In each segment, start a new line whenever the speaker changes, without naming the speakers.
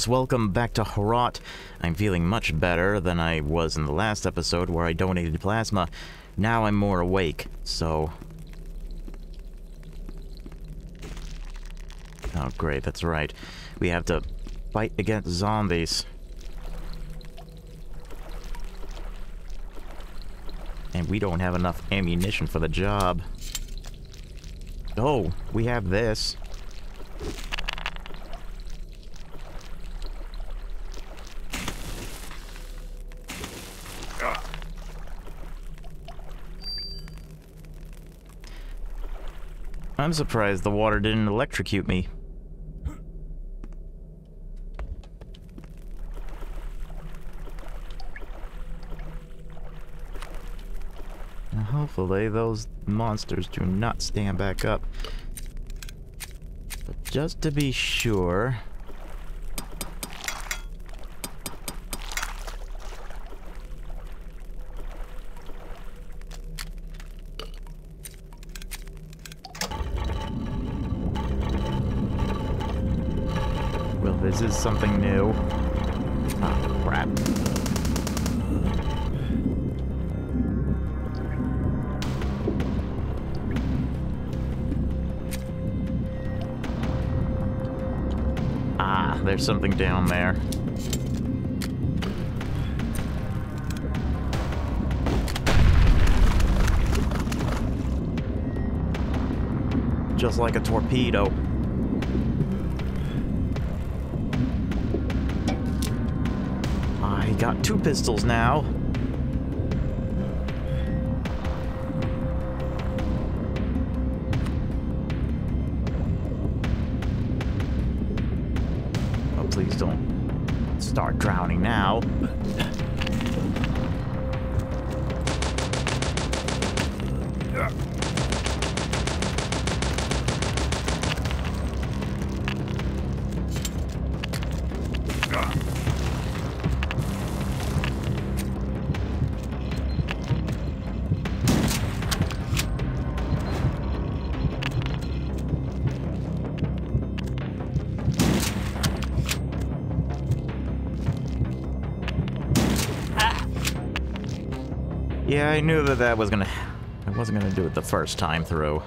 cultists, welcome back to HROT. I'm feeling much better than I was in the last episode where I donated plasma. Now I'm more awake, so... Oh great, that's right. We have to fight against zombies. And we don't have enough ammunition for the job. Oh, we have this. I'm surprised the water didn't electrocute me. Now hopefully those monsters do not stand back up. But just to be sure... Well, this is something new. Oh, crap. Ah, there's something down there. Just like a torpedo. Got two pistols now. I knew that that was gonna... I wasn't gonna do it the first time through.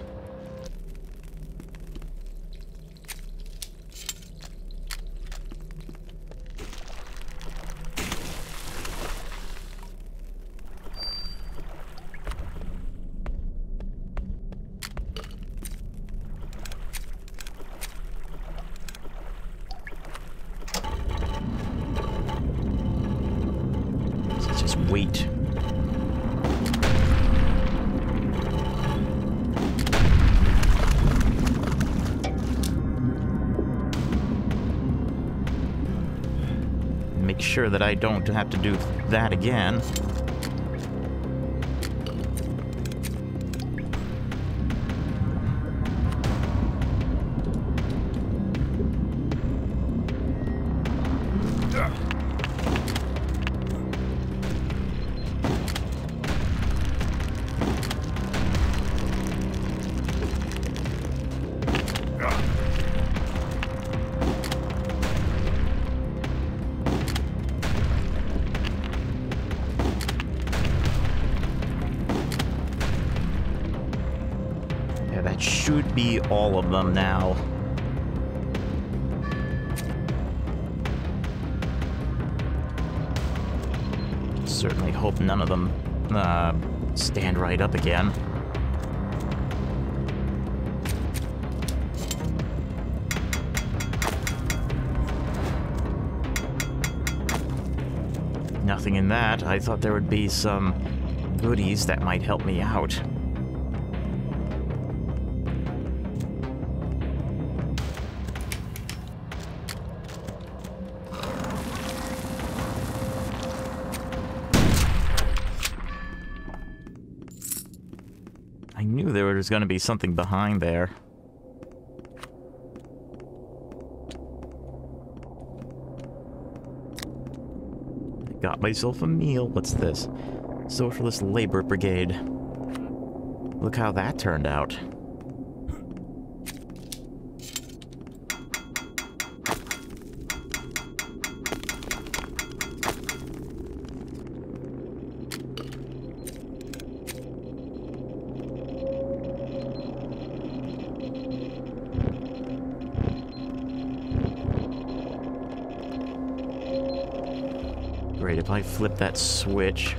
Sure that I don't have to do that again. Thought there would be some goodies that might help me out. I knew there was going to be something behind there. I got myself a meal. What's this? Socialist Labor Brigade. Look how that turned out. if I flip that switch.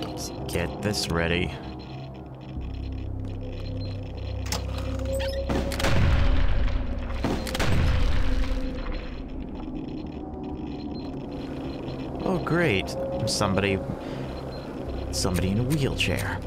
Let's get this ready. Oh, great. Somebody... Somebody in a wheelchair.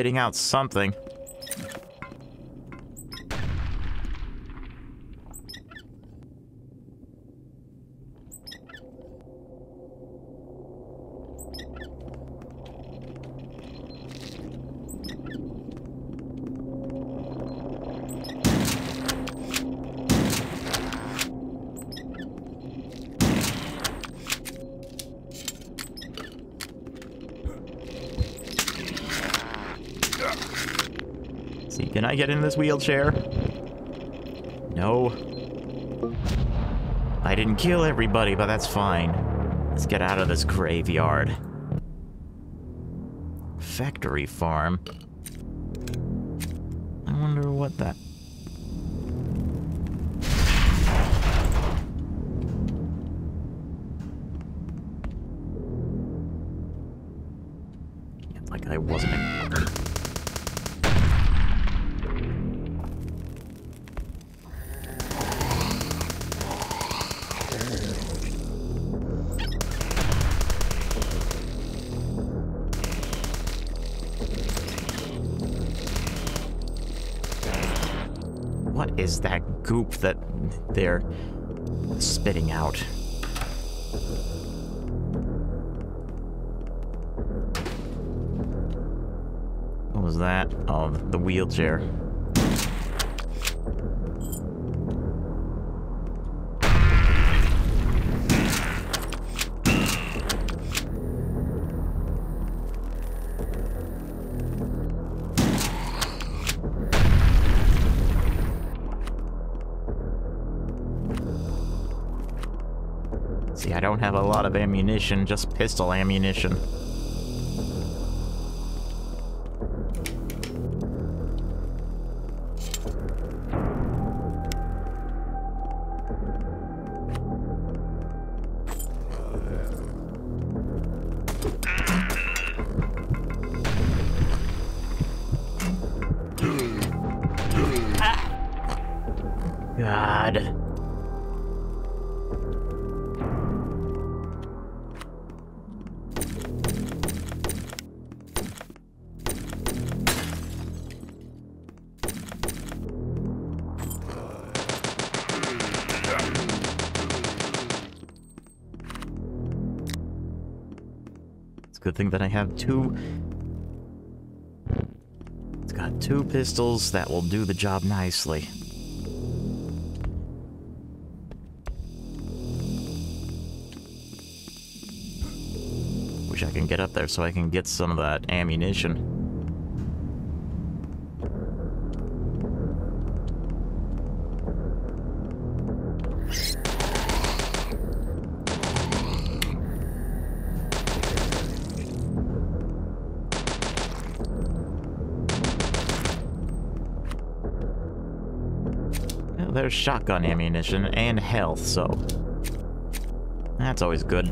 Spitting out something. I get in this wheelchair? No. I didn't kill everybody, but that's fine. Let's get out of this graveyard. Factory farm. They're spitting out? What was that? Oh, the wheelchair. I don't have a lot of ammunition, just pistol ammunition. It's a good thing that I have two... It's got two pistols that will do the job nicely. Wish I can get up there so I can get some of that ammunition. Well, there's shotgun ammunition and health, so that's always good.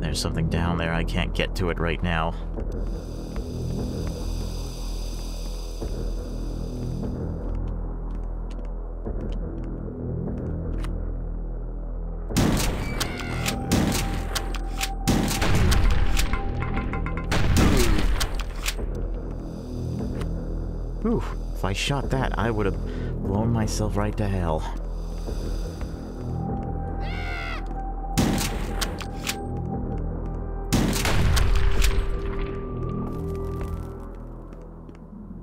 There's something down there. I can't get to it right now. Shot that, I would have Blown myself right to hell.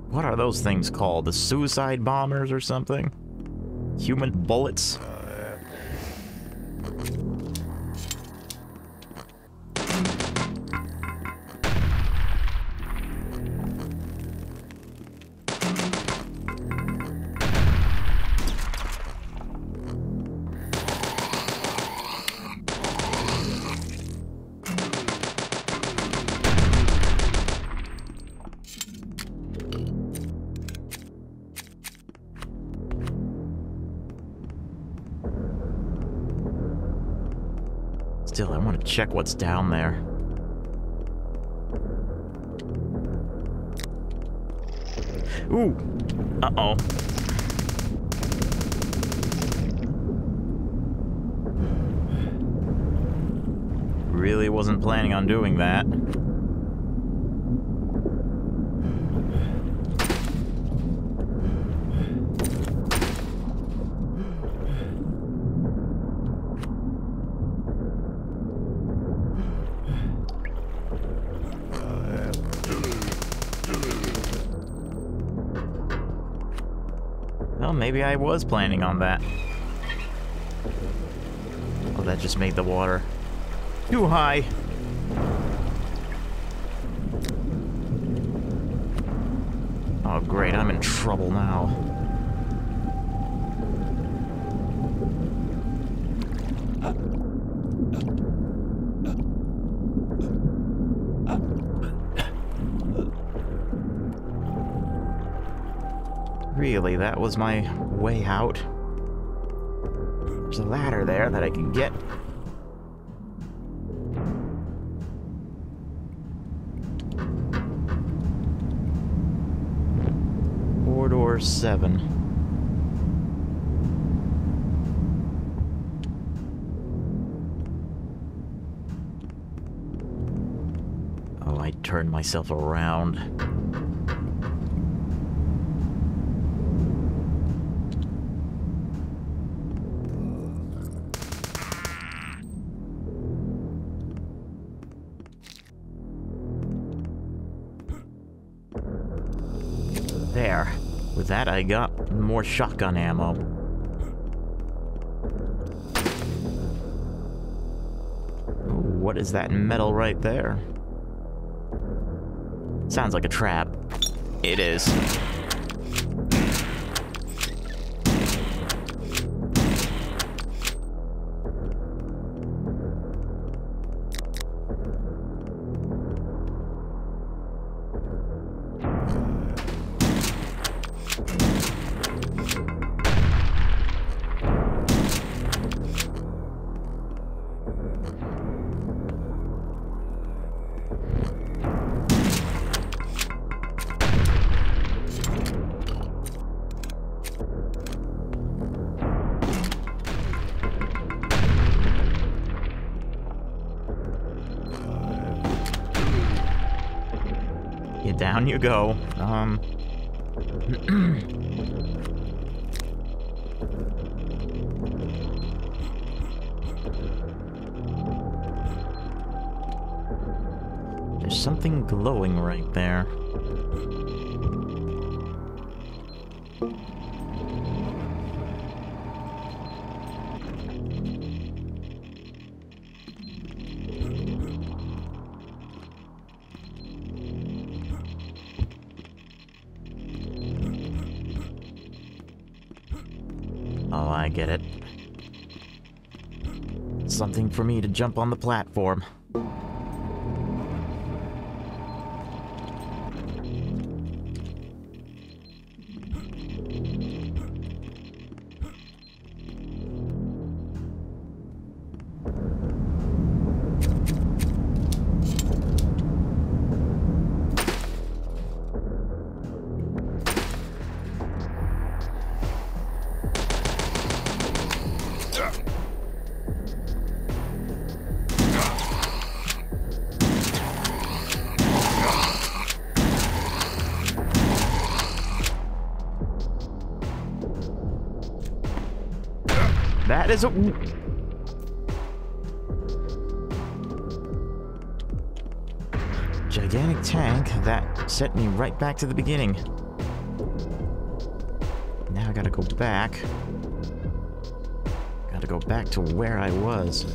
What are those things called? The suicide bombers or something? Human bullets? Still, I want to check what's down there. Ooh. Uh-oh. Really wasn't planning on doing that. Maybe I was planning on that. Oh, that just made the water too high. Oh, great, I'm in trouble now. That was my way out. There's a ladder there that I can get. Corridor 7. Oh, I turned myself around. That, I got more shotgun ammo. What is that metal right there? Sounds like a trap. It is. I get it. Something for me to jump on the platform. Is a... Gigantic tank that sent me right back to the beginning. Now I gotta go back. Gotta go back to where I was.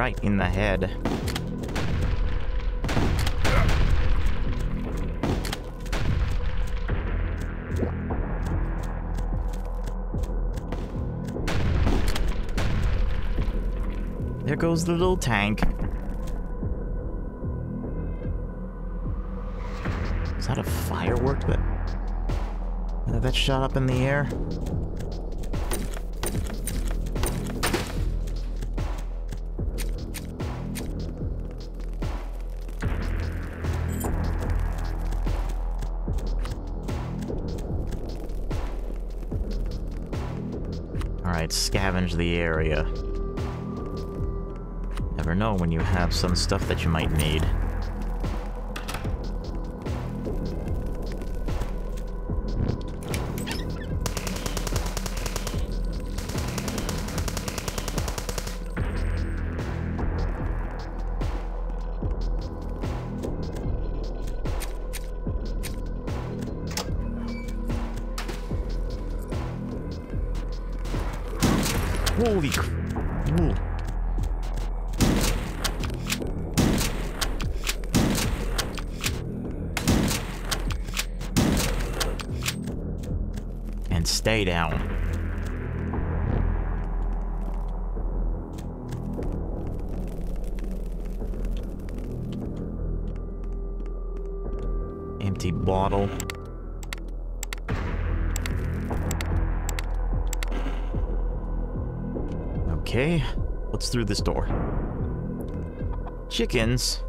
Right in the head. There goes the little tank. Is that a firework that that, shot up in the air? Area. Never know when you have some stuff that you might need. Stay down. Empty bottle. Okay, what's through this door? Chickens?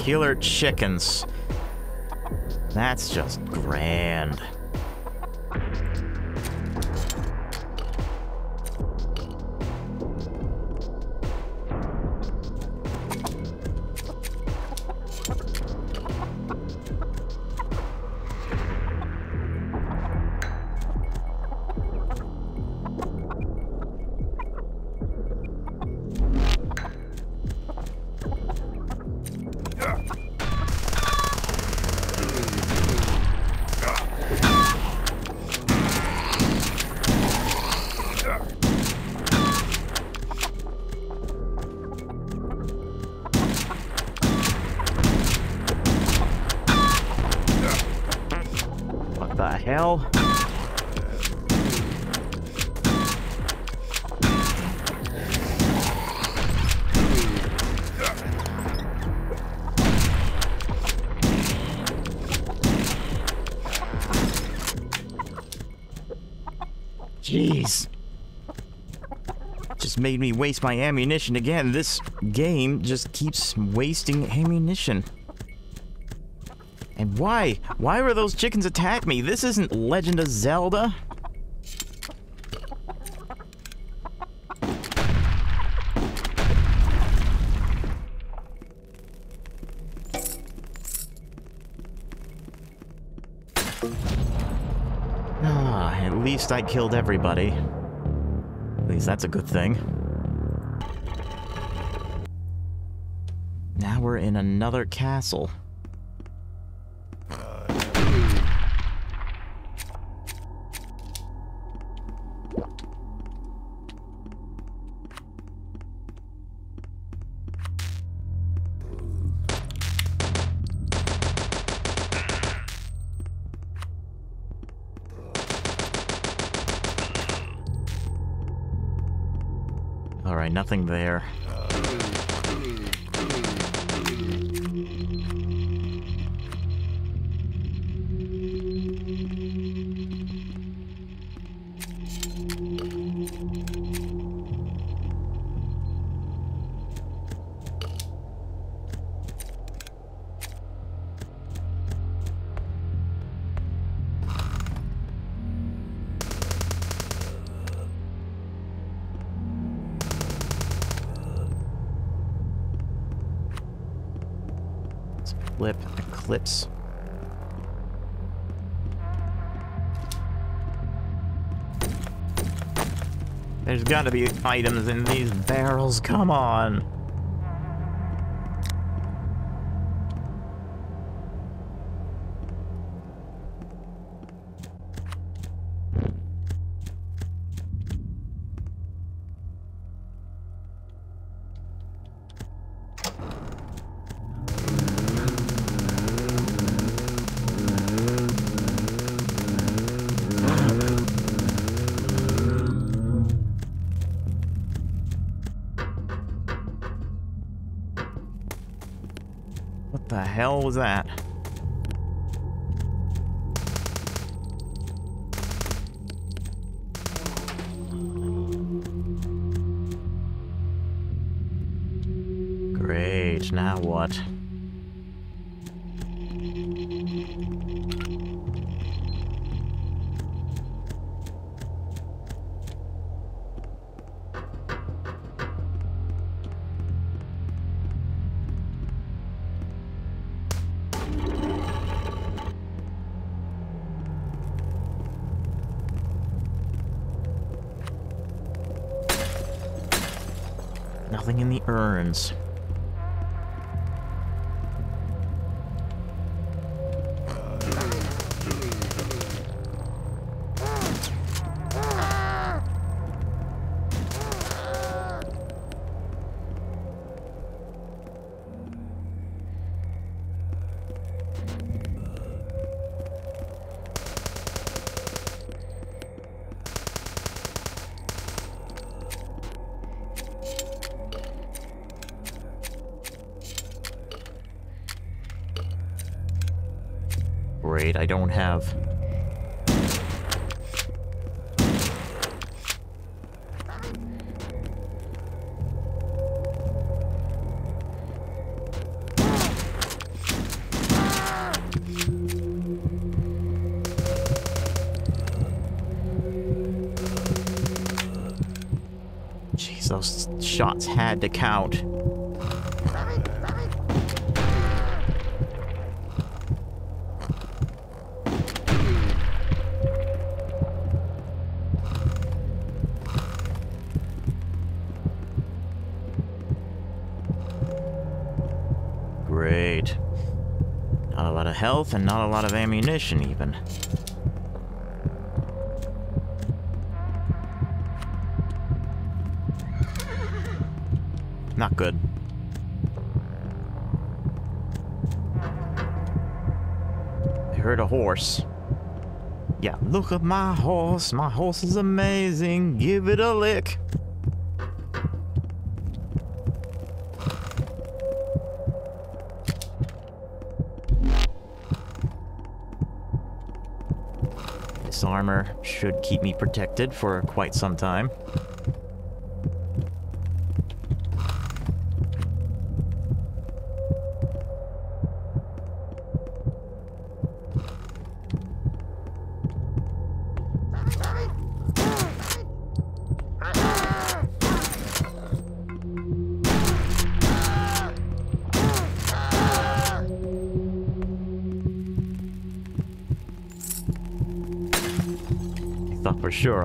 Killer chickens. That's just grand. Hell? Jeez. Just made me waste my ammunition again. This game just keeps wasting ammunition. Why? Why were those chickens attack me? This isn't Legend of Zelda. Ah, at least I killed everybody. At least that's a good thing. Now we're in another castle. Nothing there. Gotta be items in these barrels, come on! Was that? Great, now what? Don't have... Jeez, those shots had to count. Health and not a lot of ammunition, even. Not good. I heard a horse. Yeah, look at my horse. My horse is amazing. Give it a lick. This armor should keep me protected for quite some time.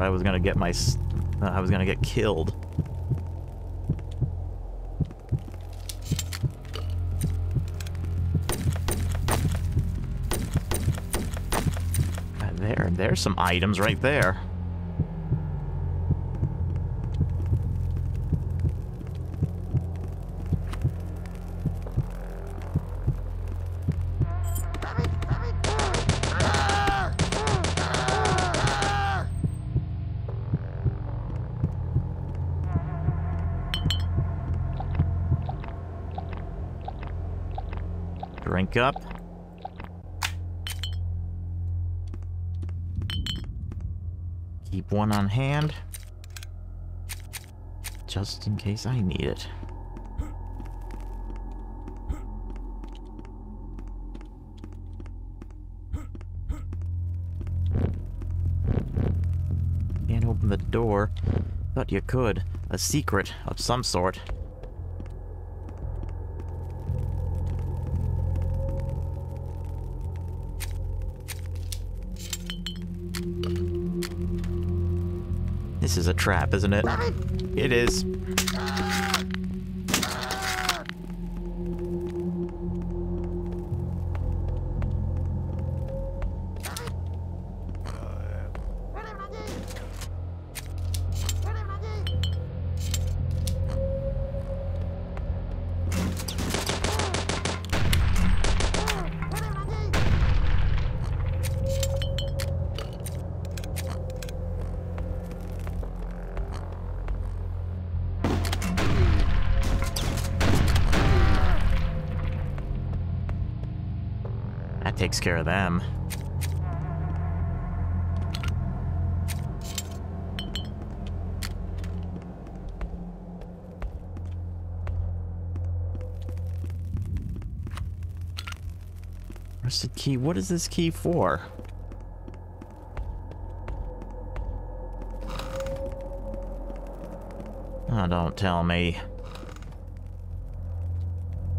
I was gonna get my... Uh, I was gonna get killed. Uh, There, there's some items right there. One on hand. Just in case I need it. Can't open the door. Thought you could. A secret of some sort. This is a trap, isn't it? It is. That takes care of them. Rusted key. What is this key for? Oh, don't tell me.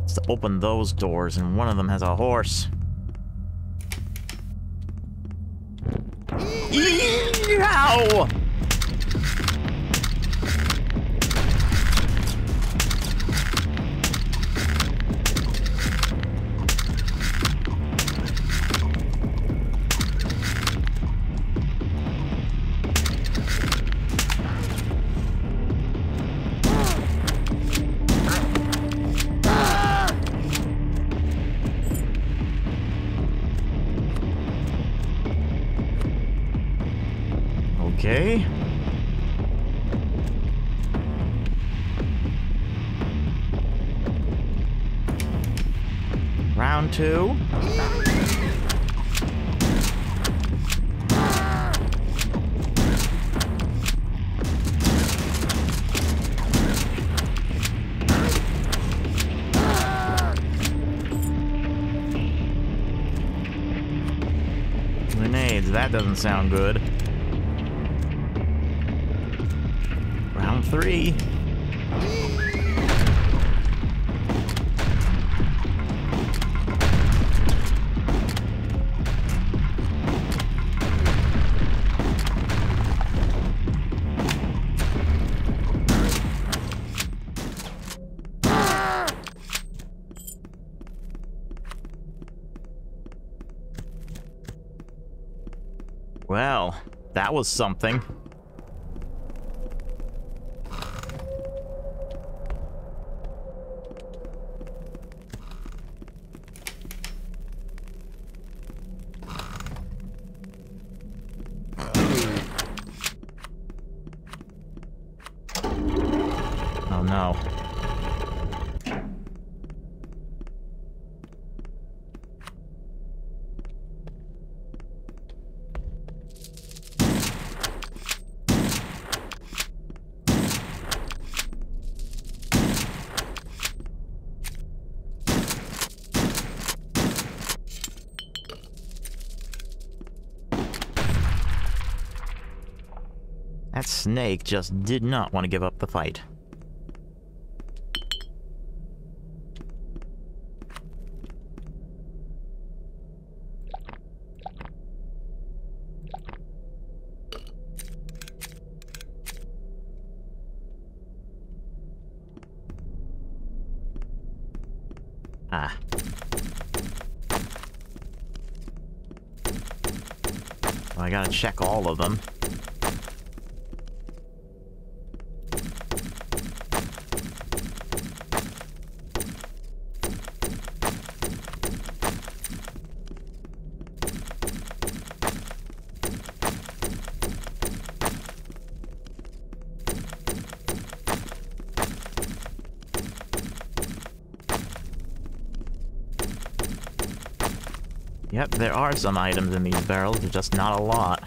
It's to open those doors, and one of them has a horse. Tchau! Grenades, that doesn't sound good. Round three. Was something. Snake just did not want to give up the fight. Ah. I gotta check all of them. Are some items in these barrels, just not a lot.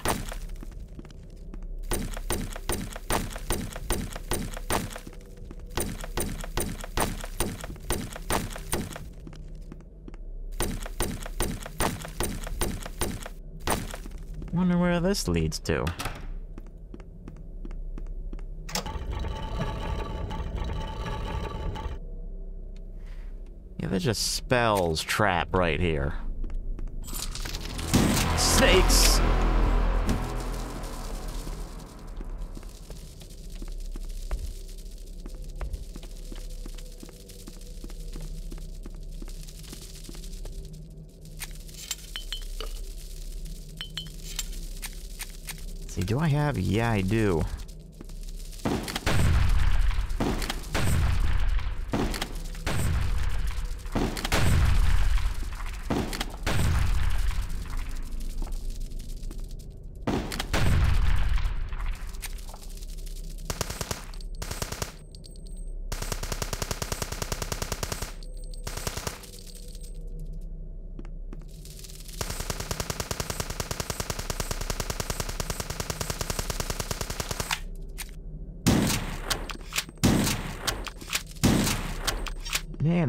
Wonder where this leads to. Yeah, that just spells trap right here have? Yeah, I do.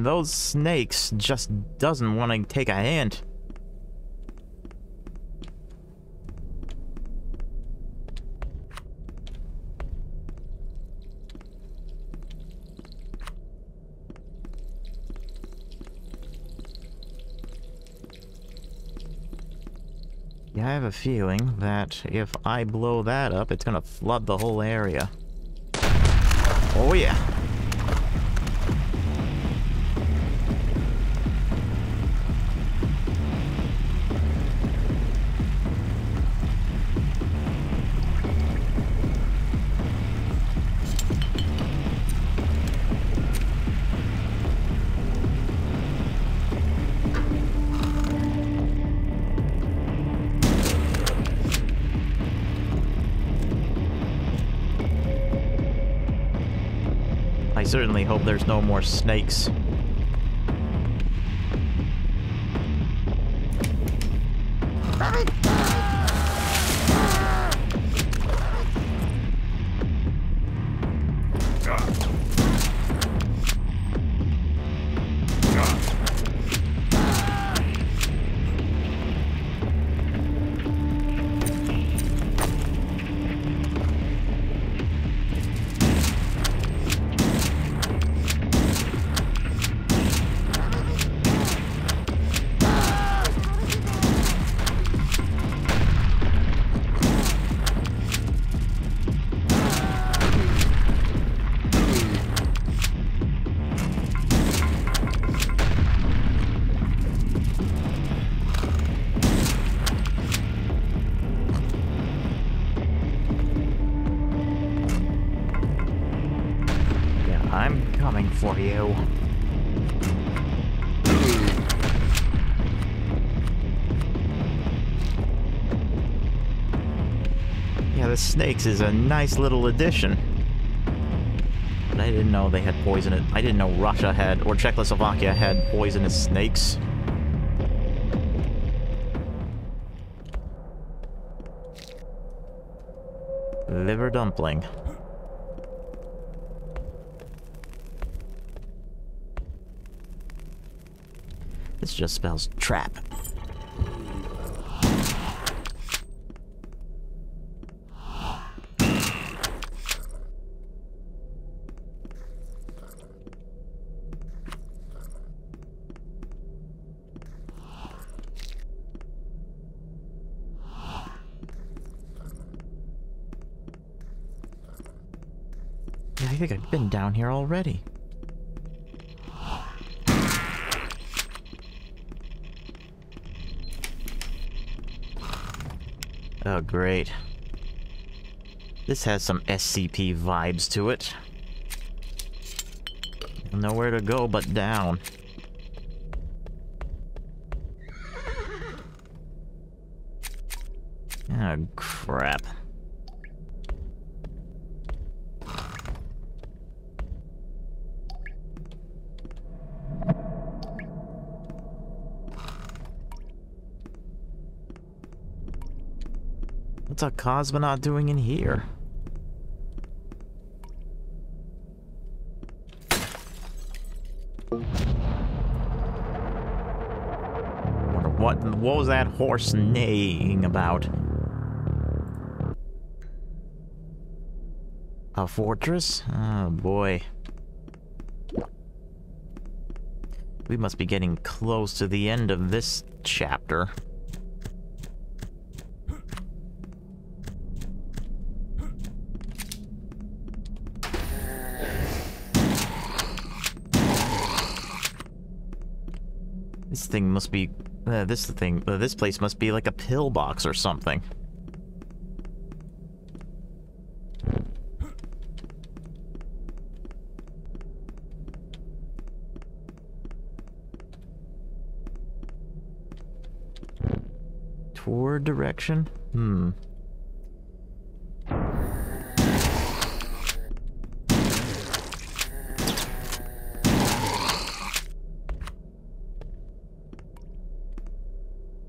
Man, those snakes just doesn't want to take a hint. Yeah, I have a feeling that if I blow that up, it's gonna flood the whole area. Oh yeah. Certainly hope there's no more snakes. Snakes is a nice little addition. But I didn't know they had poisonous... I didn't know Russia had, or Czechoslovakia had poisonous snakes. Liver dumpling. This just spells trap. think I've been down here already. Oh, great. This has some SCP vibes to it. Nowhere to go but down. Cosmonaut doing in here? What, what was that horse neighing about? A fortress? Oh boy. We must be getting close to the end of this chapter. This thing be... Uh, this thing... Uh, this place must be like a pillbox or something. Toward direction? Hmm.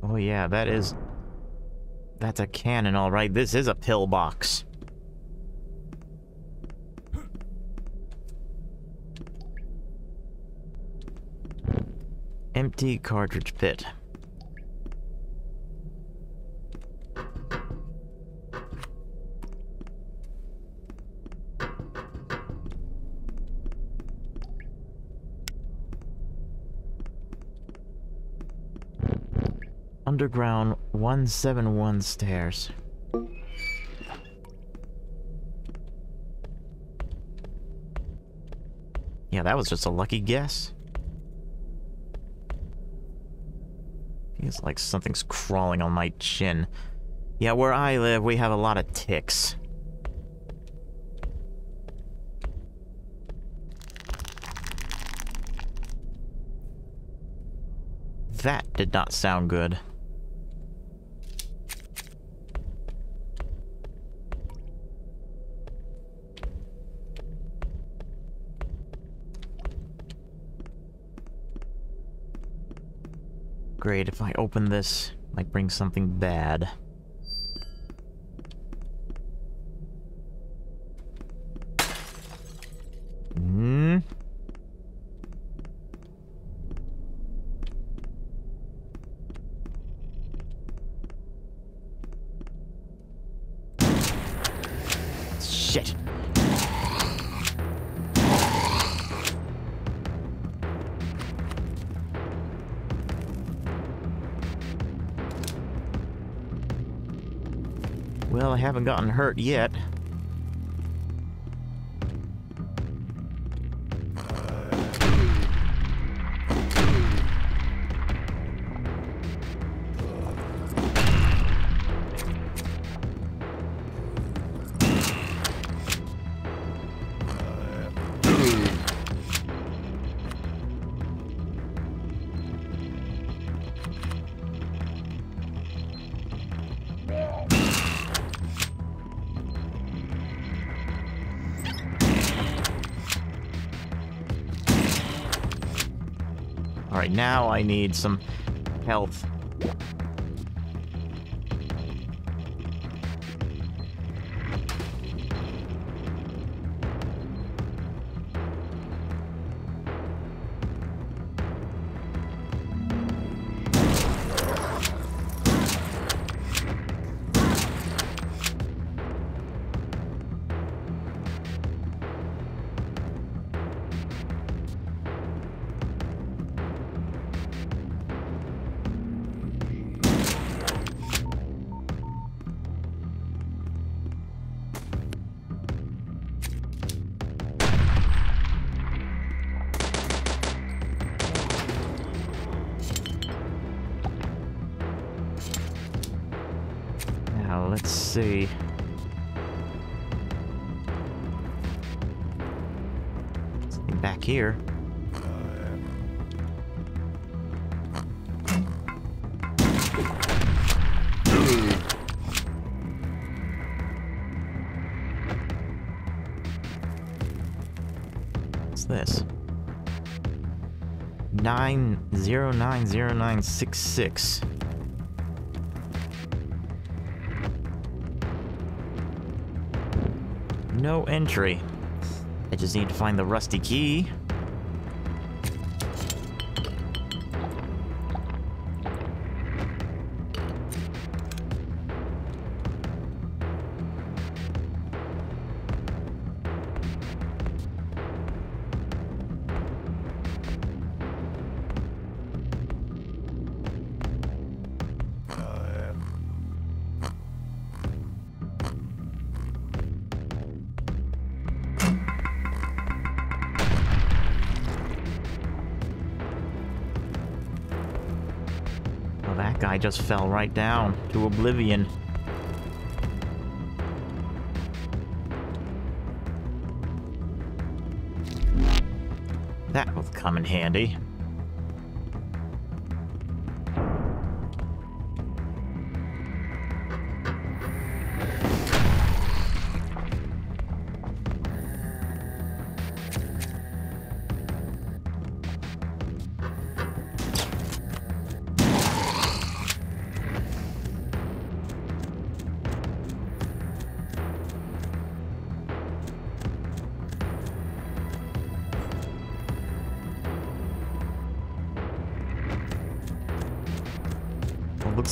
Oh yeah, that is... That's a cannon, alright. This is a pillbox. Empty cartridge pit. Underground 171 stairs. Yeah, that was just a lucky guess. Feels like something's crawling on my chin. Yeah, where I live, we have a lot of ticks. That did not sound good. Great, if I open this, might bring something bad. Well, I haven't gotten hurt yet. I need some health. Zero nine zero nine six six. No entry. I just need to find the rusty key. Just fell right down to oblivion. That will come in handy.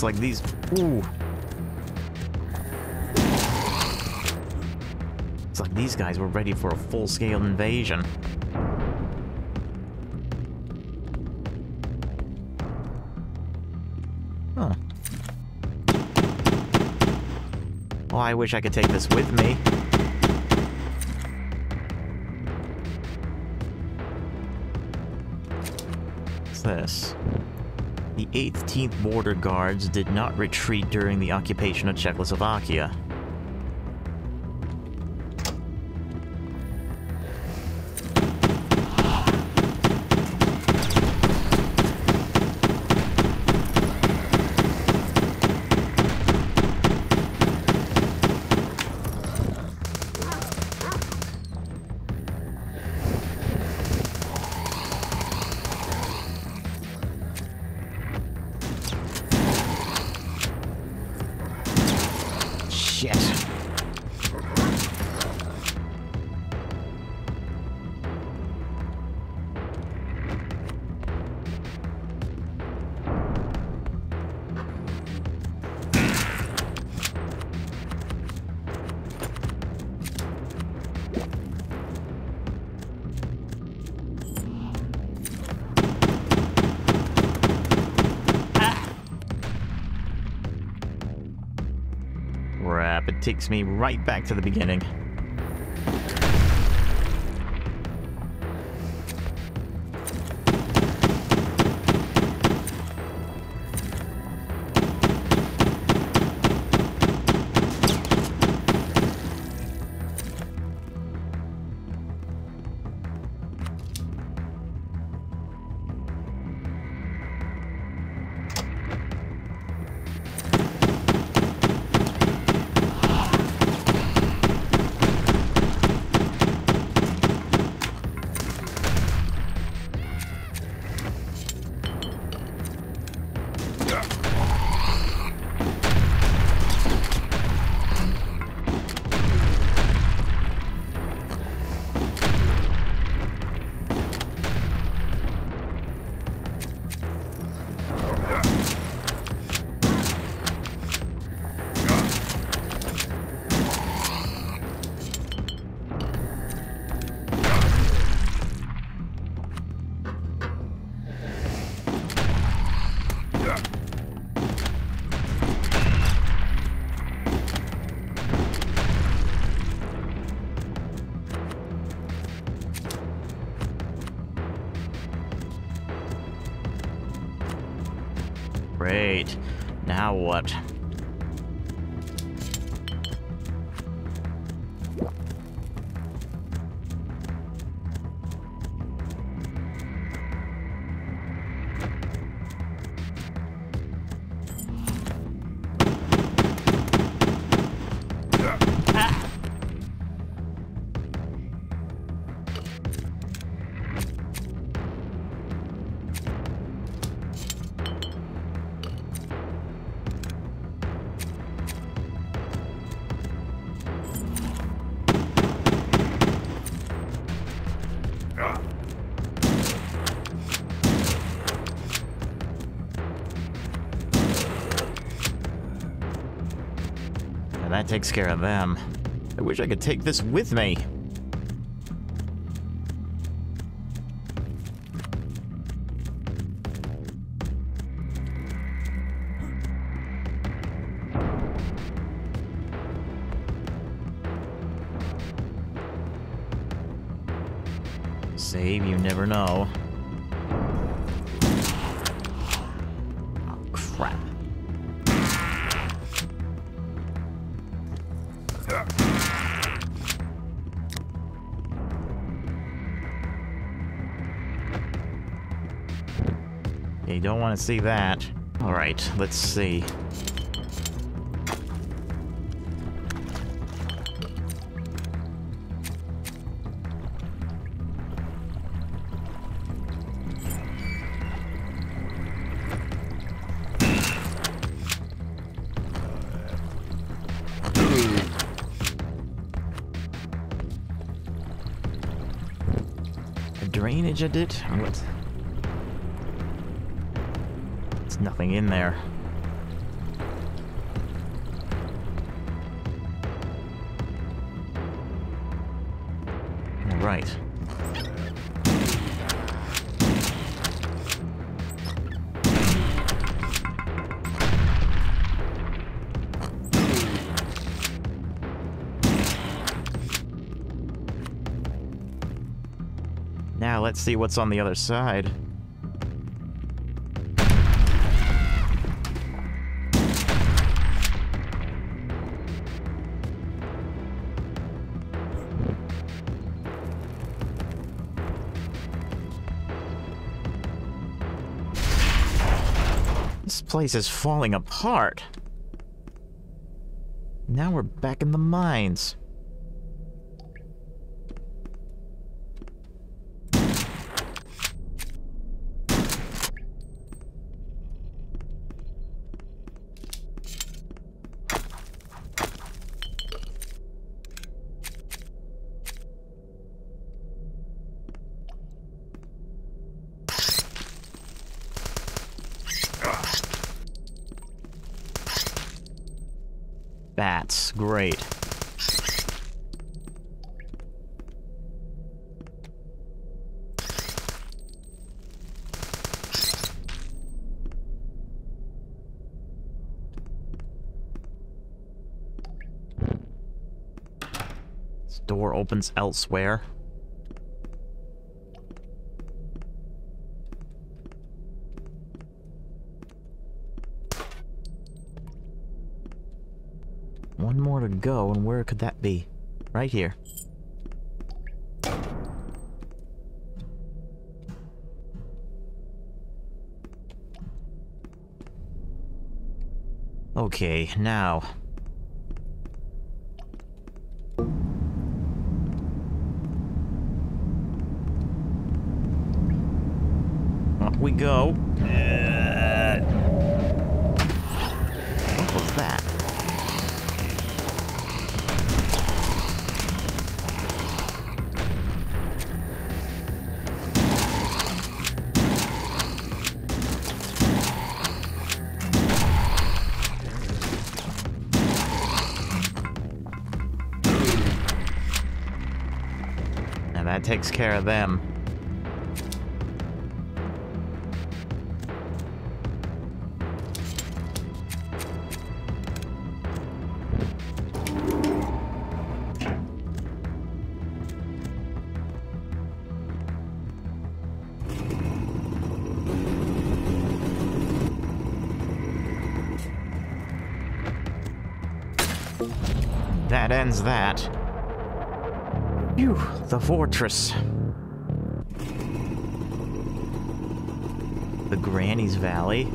Looks like these... Ooh. Looks like these guys were ready for a full-scale invasion. Huh. Oh, I wish I could take this with me. 18th Border Guards did not retreat during the occupation of Czechoslovakia. Takes me right back to the beginning. What? Takes care of them. I wish I could take this with me. Save, you never know. Oh, crap. Don't want to see that. Alright, let's see. drainage I did? What? Nothing in there. Now let's see what's on the other side. Place is falling apart. Now we're back in the mines. Great. This door opens elsewhere. Go, and where could that be? Right here. Okay, now. Takes care of them. That ends that. The fortress. The Granny's Valley.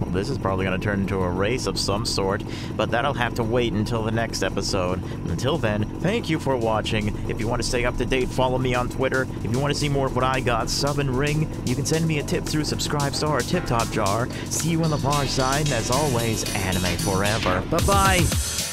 Well, this is probably going to turn into a race of some sort, but that'll have to wait until the next episode. Until then, thank you for watching. If you want to stay up to date, follow me on Twitter. If you want to see more of what I got, sub and ring. You can send me a tip through Subscribestar or Tip Top Jar. See you on the far side, and as always, anime forever. Bye-bye!